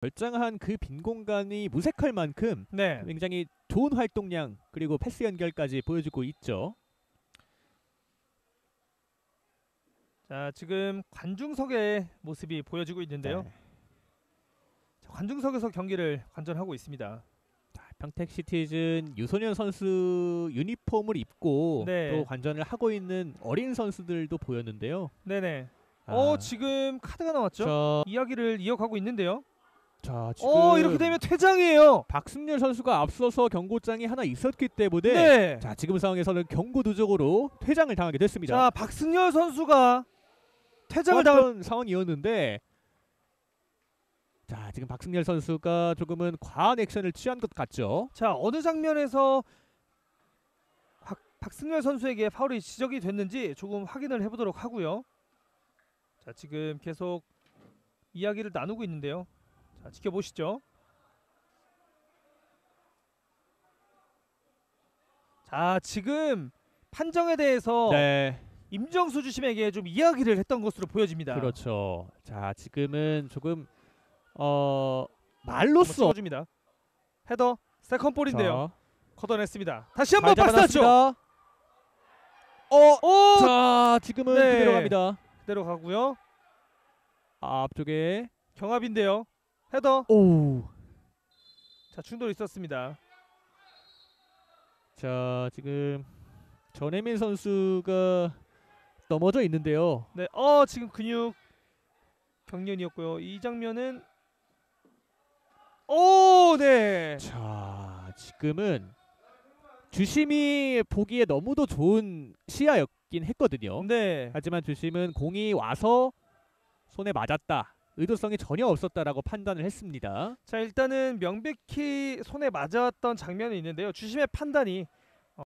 결정한 그 빈 공간이 무색할 만큼 네. 굉장히 좋은 활동량 그리고 패스 연결까지 보여주고 있죠. 자 지금 관중석의 모습이 보여지고 있는데요. 네. 자, 관중석에서 경기를 관전하고 있습니다. 평택 시티즌 유소년 선수 유니폼을 입고 네. 또 관전을 하고 있는 어린 선수들도 보였는데요. 네네. 아, 어 지금 카드가 나왔죠? 자, 이야기를 이어가고 있는데요. 자 지금 어 이렇게 되면 퇴장이에요. 박승렬 선수가 앞서서 경고장이 하나 있었기 때문에 네. 자 지금 상황에서는 경고 누적으로 퇴장을 당하게 됐습니다. 자 박승열 선수가 퇴장을 당. 좋았던 상황이었는데 자 지금 박승열 선수가 조금은 과한 액션을 취한 것 같죠. 자 어느 장면에서 박, 박승열 선수에게 파울이 지적이 됐는지 조금 확인을 해 보도록 하고요. 자 지금 계속 이야기를 나누고 있는데요. 자 지켜보시죠. 자 지금 판정에 대해서 네, 임정수 주심에게 좀 이야기를 했던 것으로 보여집니다. 그렇죠. 자 지금은 조금 어 말로써 찍어줍니다. 헤더 second ball인데요. 자, 걷어냈습니다. 다시 한번 잘 박스하죠. 잡아놨습니다. 오자 지금은 네. 그대로 갑니다. 그대로 가고요. 앞쪽에 경합인데요. 헤더. 오. 자 충돌 있었습니다. 자 지금 전혜민 선수가 넘어져 있는데요. 네, 어 지금 근육 경련이었고요. 이 장면은 오, 네. 자 지금은 주심이 보기에 너무도 좋은 시야였긴 했거든요. 네. 하지만 주심은 공이 와서 손에 맞았다. 의도성이 전혀 없었다라고 판단을 했습니다. 자 일단은 명백히 손에 맞았던 장면이 있는데요. 주심의 판단이